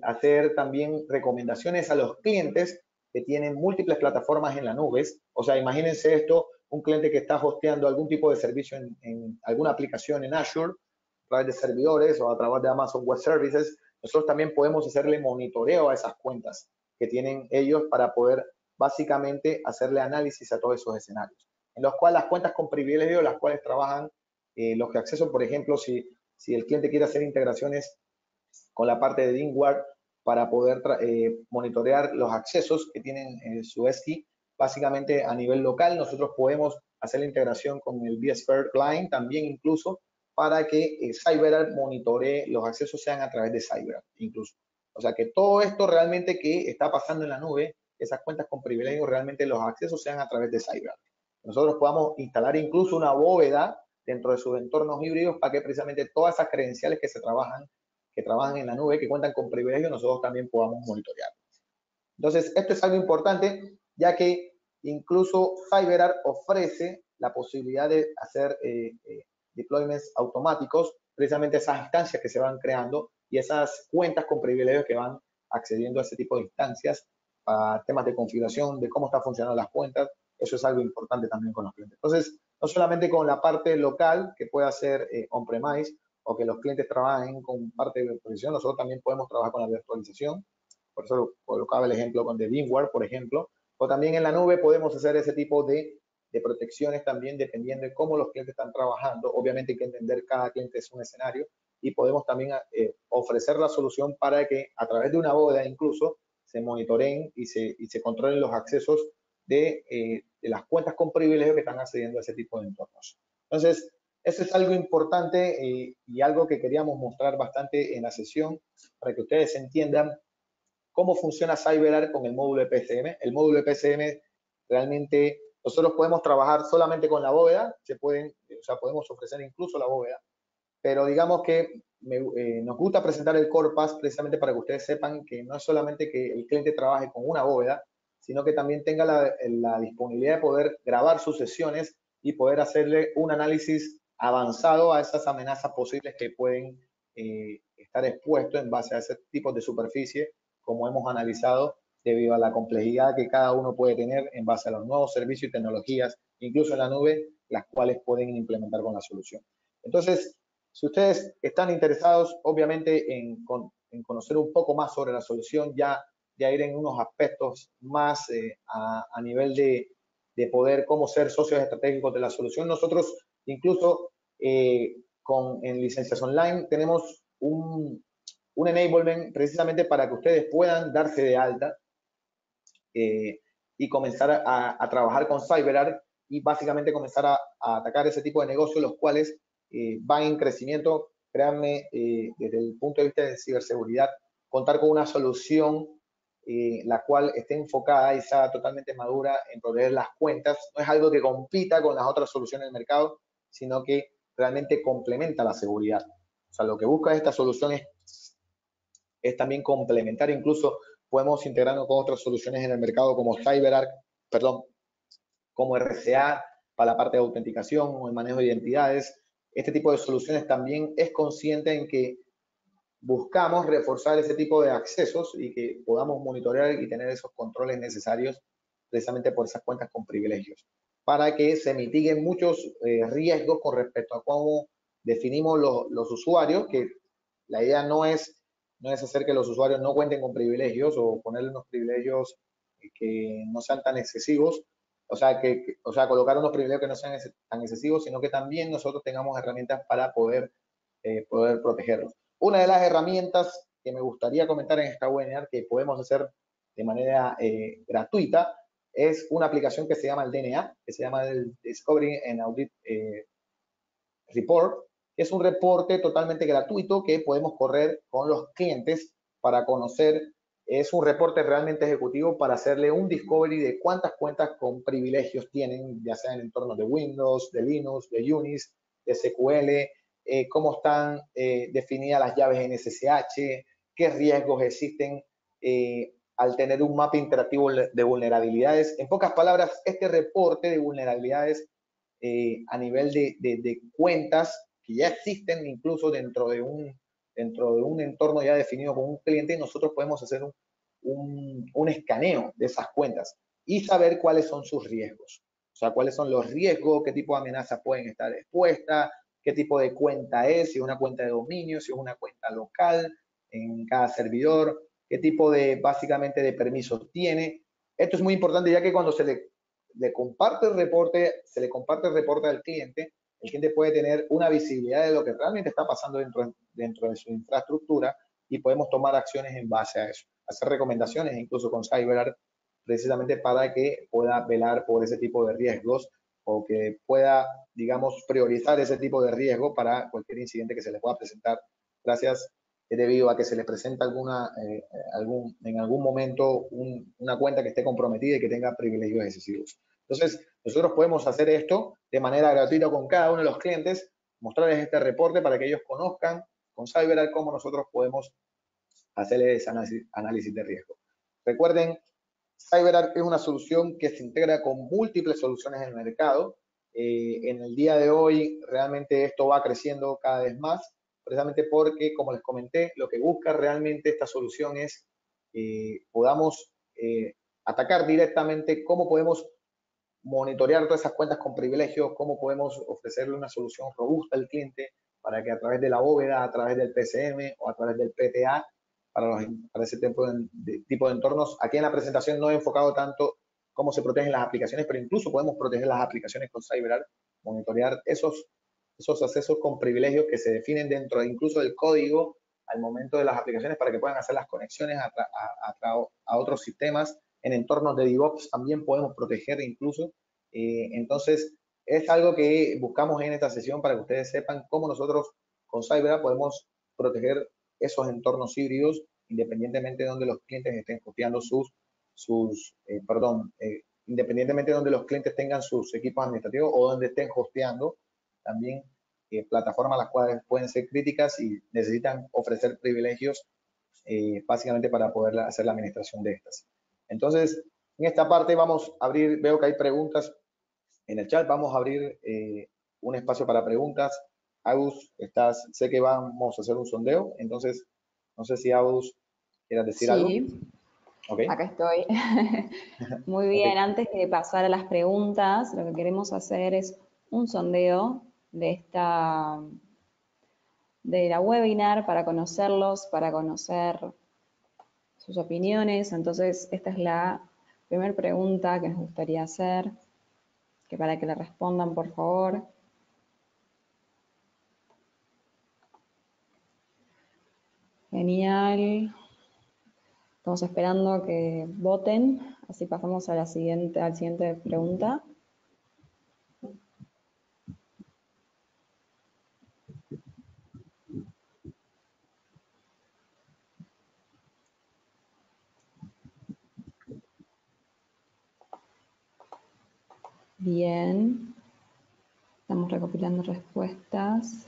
hacer también recomendaciones a los clientes que tienen múltiples plataformas en la nube. O sea, imagínense esto, un cliente que está hosteando algún tipo de servicio en, alguna aplicación en Azure, a través de servidores o a través de Amazon Web Services, nosotros también podemos hacerle monitoreo a esas cuentas que tienen ellos para poder básicamente hacerle análisis a todos esos escenarios, en los cuales las cuentas con privilegio, las cuales trabajan eh, los que acceso, por ejemplo, si, si el cliente quiere hacer integraciones con la parte de DINGWAR para poder eh, monitorear los accesos que tienen en su ESKI, básicamente a nivel local, nosotros podemos hacer la integración con el vSphere Client también incluso para que eh, CyberArk monitoree los accesos sean a través de CyberArk incluso. O sea que todo esto realmente que está pasando en la nube, esas cuentas con privilegios, realmente los accesos sean a través de CyberArk. Nosotros podamos instalar incluso una bóveda dentro de sus entornos híbridos para que precisamente todas esas credenciales que se trabajan, que trabajan en la nube, que cuentan con privilegios, nosotros también podamos monitorear. Entonces, esto es algo importante, ya que incluso CyberArk ofrece la posibilidad de hacer eh, eh, deployments automáticos, precisamente esas instancias que se van creando y esas cuentas con privilegios que van accediendo a ese tipo de instancias para temas de configuración, de cómo están funcionando las cuentas. Eso es algo importante también con los clientes. Entonces, no solamente con la parte local que pueda ser eh, on-premise o que los clientes trabajen con parte de virtualización, nosotros también podemos trabajar con la virtualización. Por eso colocaba el ejemplo con de VMware, por ejemplo. O también en la nube podemos hacer ese tipo de, de protecciones también dependiendo de cómo los clientes están trabajando. Obviamente hay que entender cada cliente es un escenario y podemos también eh, ofrecer la solución para que a través de una bóveda incluso se monitoreen y se, y se controlen los accesos de, eh, de las cuentas con privilegio que están accediendo a ese tipo de entornos. Entonces, eso es algo importante eh, y algo que queríamos mostrar bastante en la sesión para que ustedes entiendan cómo funciona CyberArk con el módulo de PCM. El módulo de PCM realmente nosotros podemos trabajar solamente con la bóveda, se pueden, o sea, podemos ofrecer incluso la bóveda, pero digamos que eh, nos gusta presentar el Core Pass precisamente para que ustedes sepan que no es solamente que el cliente trabaje con una bóveda, sino que también tenga la, disponibilidad de poder grabar sus sesiones y poder hacerle un análisis avanzado a esas amenazas posibles que pueden eh, estar expuestos en base a ese tipo de superficie, como hemos analizado, debido a la complejidad que cada uno puede tener en base a los nuevos servicios y tecnologías, incluso en la nube, las cuales pueden implementar con la solución. Entonces, si ustedes están interesados, obviamente, en, en conocer un poco más sobre la solución, ya ya ir en unos aspectos más eh, a, nivel de, de, poder cómo ser socios estratégicos de la solución. Nosotros incluso eh, con, en licencias online tenemos un, un, enablement precisamente para que ustedes puedan darse de alta eh, y comenzar a, a, trabajar con CyberArk y básicamente comenzar a, a, atacar ese tipo de negocios, los cuales van en crecimiento. Créanme, desde el punto de vista de ciberseguridad, contar con una solución eh, la cual esté enfocada y sea totalmente madura en proveer las cuentas. No es algo que compita con las otras soluciones del mercado, sino que realmente complementa la seguridad. O sea, lo que busca esta solución es, es también complementar, incluso podemos integrarnos con otras soluciones en el mercado como CyberArk, perdón, como RCA para la parte de autenticación o el manejo de identidades. Este tipo de soluciones también es consciente en que buscamos reforzar ese tipo de accesos y que podamos monitorear y tener esos controles necesarios precisamente por esas cuentas con privilegios, para que se mitiguen muchos eh, riesgos con respecto a cómo definimos los usuarios, que la idea no es, no es hacer que los usuarios no cuenten con privilegios o ponerle unos privilegios que no sean tan excesivos, o sea, que, o sea, colocar unos privilegios que no sean tan excesivos, sino que también nosotros tengamos herramientas para poder, eh, poder protegerlos. Una de las herramientas que me gustaría comentar en esta webinar que podemos hacer de manera eh, gratuita es una aplicación que se llama el DNA, que se llama el Discovery and Audit eh, Report, es un reporte totalmente gratuito que podemos correr con los clientes para conocer, es un reporte realmente ejecutivo para hacerle un discovery de cuántas cuentas con privilegios tienen, ya sea en entornos de Windows, de Linux, de Unix, de SQL, eh, cómo están eh, definidas las llaves en SSH, qué riesgos existen eh, al tener un mapa interactivo de vulnerabilidades. En pocas palabras, este reporte de vulnerabilidades a nivel de, cuentas que ya existen incluso dentro de un entorno ya definido con un cliente, nosotros podemos hacer un, un escaneo de esas cuentas y saber cuáles son sus riesgos. O sea, cuáles son los riesgos, qué tipo de amenazas pueden estar expuestas, qué tipo de cuenta es, si es una cuenta de dominio, si es una cuenta local en cada servidor, qué tipo de, básicamente, de permisos tiene. Esto es muy importante ya que cuando se le, le comparte el reporte, se le comparte el reporte al cliente, el cliente puede tener una visibilidad de lo que realmente está pasando dentro, dentro de su infraestructura y podemos tomar acciones en base a eso, hacer recomendaciones incluso con CyberArk precisamente para que pueda velar por ese tipo de riesgos o que pueda, digamos, priorizar ese tipo de riesgo para cualquier incidente que se le pueda presentar gracias debido a que se le presenta alguna, eh, algún, en algún momento una cuenta que esté comprometida y que tenga privilegios excesivos. Entonces, nosotros podemos hacer esto de manera gratuita con cada uno de los clientes, mostrarles este reporte para que ellos conozcan con CyberArk cómo nosotros podemos hacerles análisis, de riesgo. Recuerden, CyberArk es una solución que se integra con múltiples soluciones en el mercado. Eh, en el día de hoy, realmente esto va creciendo cada vez más, precisamente porque, como les comenté, lo que busca realmente esta solución es eh, podamos eh, atacar directamente cómo podemos monitorear todas esas cuentas con privilegios, cómo podemos ofrecerle una solución robusta al cliente para que a través de la bóveda, a través del PCM o a través del PTA, para, ese tipo de, tipo de entornos, aquí en la presentación no he enfocado tanto cómo se protegen las aplicaciones, pero incluso podemos proteger las aplicaciones con CyberArk, monitorear esos, esos accesos con privilegios que se definen dentro incluso del código al momento de las aplicaciones para que puedan hacer las conexiones a, a, a otros sistemas en entornos de DevOps también podemos proteger incluso. Eh, entonces, es algo que buscamos en esta sesión para que ustedes sepan cómo nosotros con Cyber podemos proteger esos entornos híbridos independientemente de donde los clientes estén copiando sus, sus eh, perdón, eh, independientemente de donde los clientes tengan sus equipos administrativos o donde estén hosteando, también plataformas las cuales pueden ser críticas y necesitan ofrecer privilegios básicamente para poder hacer la administración de estas. Entonces, en esta parte vamos a abrir, veo que hay preguntas en el chat, vamos a abrir eh, un espacio para preguntas. Agus, estás, sé que vamos a hacer un sondeo, entonces no sé si Agus quieras decir algo. Sí, acá estoy. <laughs> Muy bien, antes de pasar a las preguntas, lo que queremos hacer es un sondeo de esta de la webinar para conocerlos, para conocer sus opiniones. Entonces, esta es la primera pregunta que nos gustaría hacer, que para que le respondan, por favor. Genial. Estamos esperando que voten, así pasamos a la siguiente, a la siguiente pregunta. Bien. Estamos recopilando respuestas.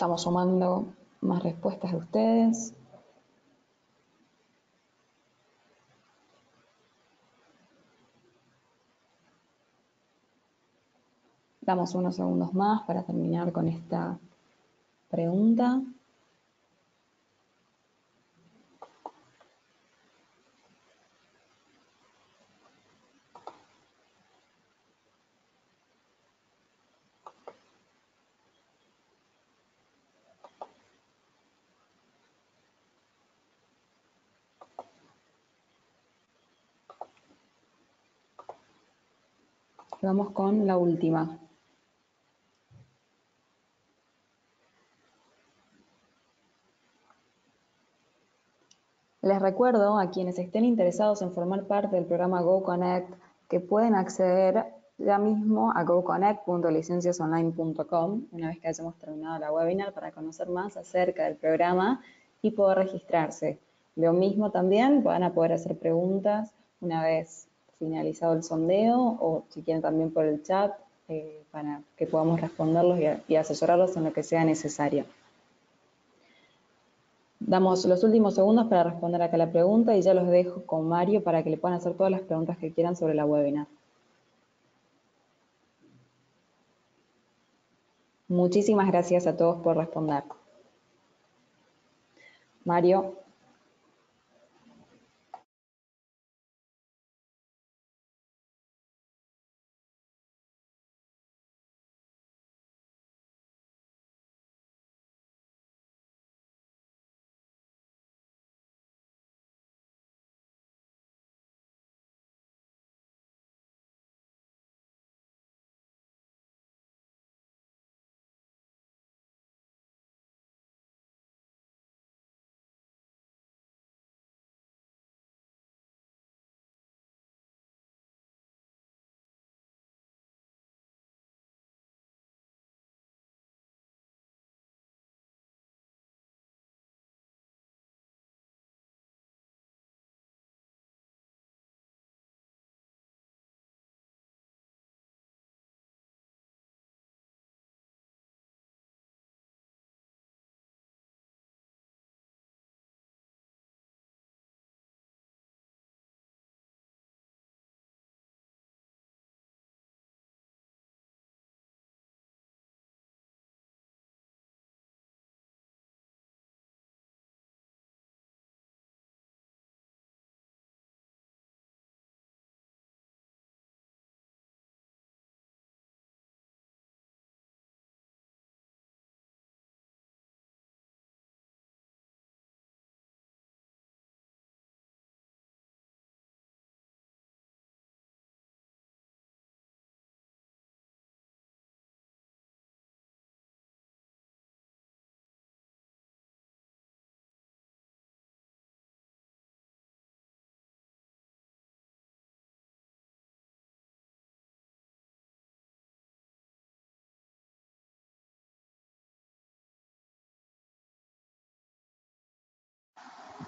Estamos sumando más respuestas de ustedes. Damos unos segundos más para terminar con esta pregunta. Vamos con la última. Les recuerdo a quienes estén interesados en formar parte del programa GoConnect que pueden acceder ya mismo a goconnect.licenciasonline.com una vez que hayamos terminado la webinar para conocer más acerca del programa y poder registrarse. Lo mismo también van a poder hacer preguntas una vez finalizado el sondeo o si quieren también por el chat eh, para que podamos responderlos y, asesorarlos en lo que sea necesario. Damos los últimos segundos para responder acá la pregunta y ya los dejo con Mario para que le puedan hacer todas las preguntas que quieran sobre la webinar. Muchísimas gracias a todos por responder. Mario.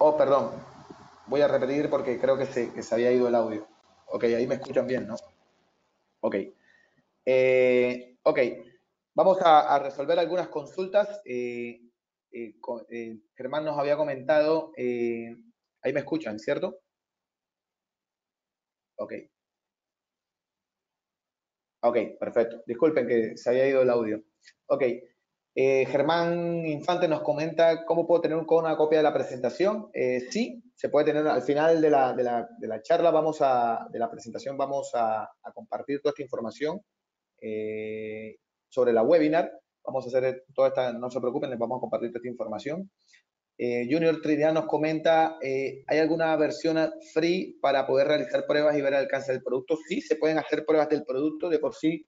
Oh, perdón. Voy a repetir porque creo que se, que se había ido el audio. Ok, ahí me escuchan bien, ¿no? Ok. Eh, ok, vamos a, resolver algunas consultas. Eh, eh, Germán nos había comentado, ahí me escuchan, ¿cierto? Ok. Ok, perfecto. Disculpen que se había ido el audio. Ok, eh, Germán Infante nos comenta cómo puedo tener una copia de la presentación. Eh, sí, se puede tener al final de la, charla, vamos a, de la presentación, vamos a, compartir toda esta información eh, sobre la webinar. Vamos a hacer toda esta, no se preocupen, les vamos a compartir toda esta información. Junior Trinidad nos comenta, ¿hay alguna versión free para poder realizar pruebas y ver el alcance del producto? Sí, se pueden hacer pruebas del producto de por sí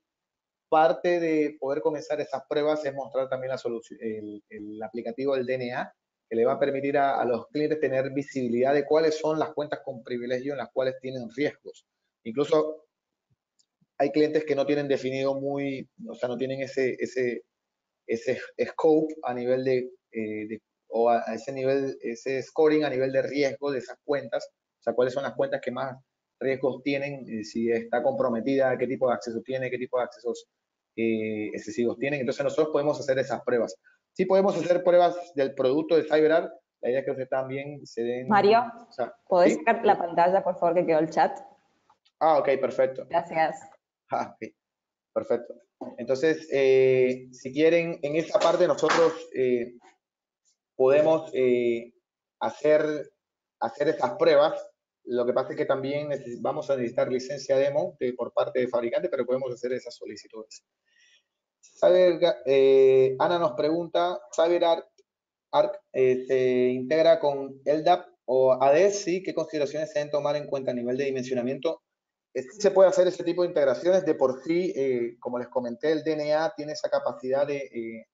parte de poder comenzar esas pruebas es mostrar también la solución, el, aplicativo del DNA, que le va a permitir a, los clientes tener visibilidad de cuáles son las cuentas con privilegio en las cuales tienen riesgos. Incluso hay clientes que no tienen definido muy, o sea, no tienen ese, ese, ese scope a nivel de, eh, o a, ese nivel, ese scoring a nivel de riesgo de esas cuentas, o sea, cuáles son las cuentas que más riesgos tienen, eh, si está comprometida, qué tipo de acceso tiene, qué tipo de accesos eh, excesivos tienen. Entonces nosotros podemos hacer esas pruebas. Sí podemos hacer pruebas del producto de CyberArt. La idea es que ustedes también se den... Mario, ¿podés sacar la pantalla, por favor, que quedó el chat? Ah, ok, perfecto. Gracias. Ah, perfecto. Entonces, eh, si quieren, en esa parte nosotros podemos hacer, hacer esas pruebas lo que pasa es que también vamos a necesitar licencia demo por parte del fabricante, pero podemos hacer esas solicitudes. Eh, Ana nos pregunta, ¿CyberArk eh, se integra con LDAP o ADS? Sí, ¿qué consideraciones se deben tomar en cuenta a nivel de dimensionamiento? se puede hacer ese tipo de integraciones. De por sí, eh, como les comenté, el DNA tiene esa capacidad de,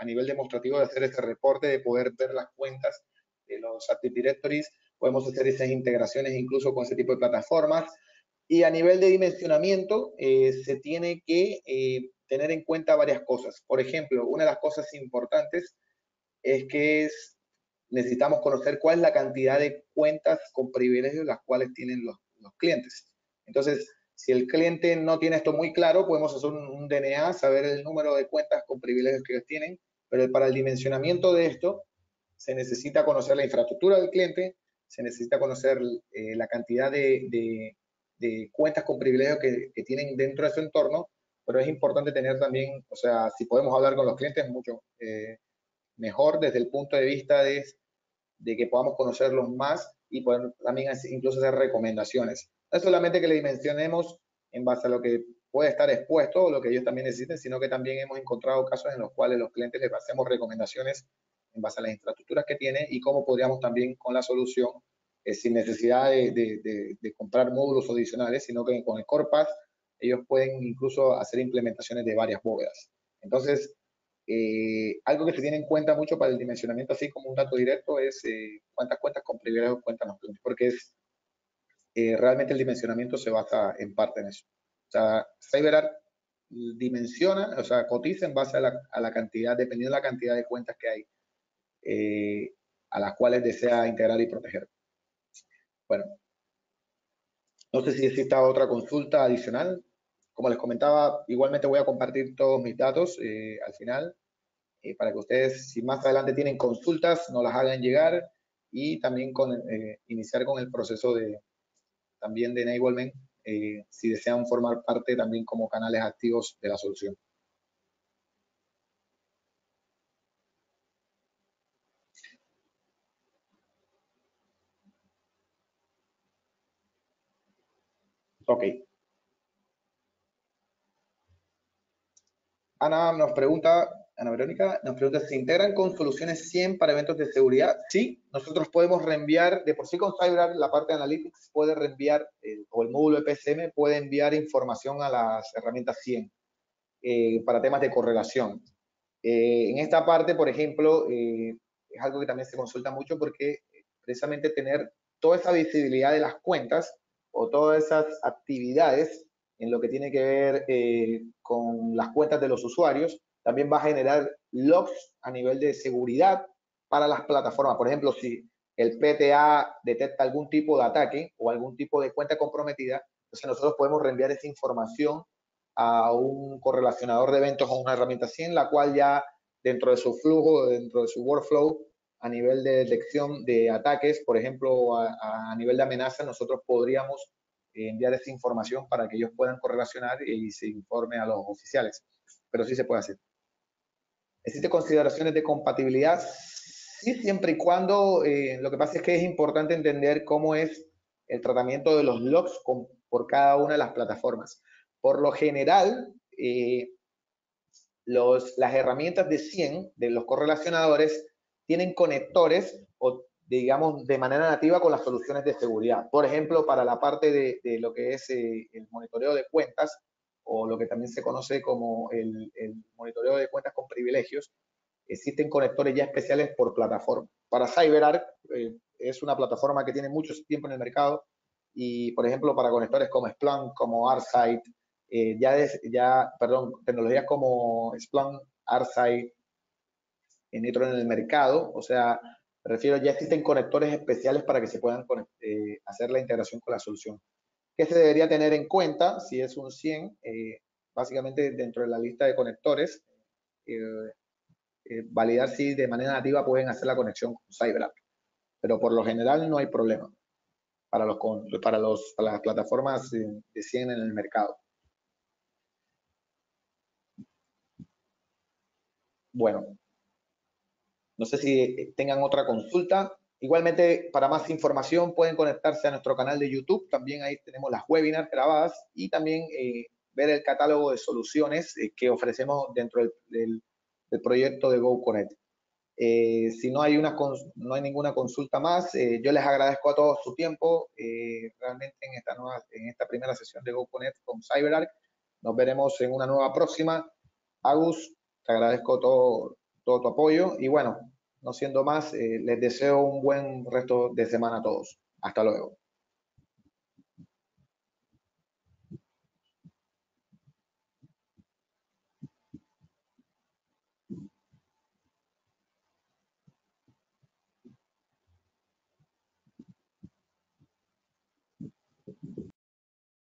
a nivel demostrativo de hacer ese reporte, de poder ver las cuentas de los Active Directories podemos hacer esas integraciones incluso con ese tipo de plataformas. Y a nivel de dimensionamiento, eh, se tiene que eh, tener en cuenta varias cosas. Por ejemplo, una de las cosas importantes es que necesitamos conocer cuál es la cantidad de cuentas con privilegios las cuales tienen los, los clientes. Entonces, si el cliente no tiene esto muy claro, podemos hacer un, DNA, saber el número de cuentas con privilegios que ellos tienen, pero para el dimensionamiento de esto se necesita conocer la infraestructura del cliente, se necesita conocer eh, la cantidad de, cuentas con privilegios que, tienen dentro de su entorno, pero es importante tener también, o sea, si podemos hablar con los clientes, mucho eh, mejor desde el punto de vista de, de que podamos conocerlos más y poder también incluso hacer recomendaciones. No solamente que le dimensionemos en base a lo que puede estar expuesto o lo que ellos también necesiten, sino que también hemos encontrado casos en los cuales los clientes les hacemos recomendaciones en base a las infraestructuras que tiene y cómo podríamos también con la solución, eh, sin necesidad de, comprar módulos adicionales, sino que con el CorePath ellos pueden incluso hacer implementaciones de varias bóvedas. Entonces, eh, algo que se tiene en cuenta mucho para el dimensionamiento, así como un dato directo, es eh, cuántas cuentas con privilegios cuentan los clientes, porque es eh, realmente el dimensionamiento se basa en parte en eso. O sea, CyberArk dimensiona, o sea, cotiza en base a la, cantidad, dependiendo de la cantidad de cuentas que hay, eh, a las cuales desea integrar y proteger. Bueno, no sé si exista otra consulta adicional. Como les comentaba, igualmente voy a compartir todos mis datos eh, al final, para que ustedes, si más adelante tienen consultas, nos las hagan llegar y también con, iniciar con el proceso de, también de enablement eh, si desean formar parte también como canales activos de la solución. Ok. Ana nos pregunta, Ana Verónica nos pregunta, ¿se integran con soluciones 100 para eventos de seguridad? Sí, nosotros podemos reenviar, de por sí con CyberArk, la parte de Analytics puede reenviar, eh, o el módulo de PSM puede enviar información a las herramientas 100 eh, para temas de correlación. Eh, en esta parte, por ejemplo, es algo que también se consulta mucho porque precisamente tener toda esa visibilidad de las cuentas o todas esas actividades en lo que tiene que ver con las cuentas de los usuarios, también va a generar logs a nivel de seguridad para las plataformas. Por ejemplo, si el PTA detecta algún tipo de ataque o algún tipo de cuenta comprometida, entonces nosotros podemos reenviar esa información a un correlacionador de eventos o una herramienta 100, la cual ya dentro de su flujo, dentro de su workflow, a nivel de detección de ataques, por ejemplo, a, a nivel de amenaza, nosotros podríamos enviar esa información para que ellos puedan correlacionar y se informe a los oficiales. Pero sí se puede hacer. ¿Existen consideraciones de compatibilidad? Sí, siempre y cuando, eh, lo que pasa es que es importante entender cómo es el tratamiento de los logs por cada una de las plataformas. Por lo general, eh, los, las herramientas de 100 de los correlacionadores tienen conectores o digamos de manera nativa con las soluciones de seguridad. Por ejemplo, para la parte de, lo que es eh, el monitoreo de cuentas, o lo que también se conoce como el, monitoreo de cuentas con privilegios, existen conectores ya especiales por plataforma. Para CyberArk eh, es una plataforma que tiene mucho tiempo en el mercado y, por ejemplo, para conectores como Splunk, como ArcSight, eh, ya, ya, perdón, tecnologías como Splunk, ArcSight, entran en el mercado, o sea, me refiero, ya existen conectores especiales para que se puedan eh, hacer la integración con la solución. ¿Qué se debería tener en cuenta si es un 100? Eh, básicamente dentro de la lista de conectores, eh, eh, validar si de manera nativa pueden hacer la conexión con CyberArk. Pero por lo general no hay problema para, los, para, los, para las plataformas de 100 en el mercado. Bueno, no sé si tengan otra consulta. Igualmente, para más información pueden conectarse a nuestro canal de YouTube. También ahí tenemos las webinars grabadas y también eh, ver el catálogo de soluciones eh, que ofrecemos dentro del, proyecto de GoConnect. Eh, si no hay, una, no hay ninguna consulta más, yo les agradezco a todos su tiempo realmente en esta, nueva, en esta primera sesión de GoConnect con CyberArk. Nos veremos en una nueva próxima. Agus, te agradezco todo, todo tu apoyo y bueno, no siendo más, eh, les deseo un buen resto de semana a todos. Hasta luego.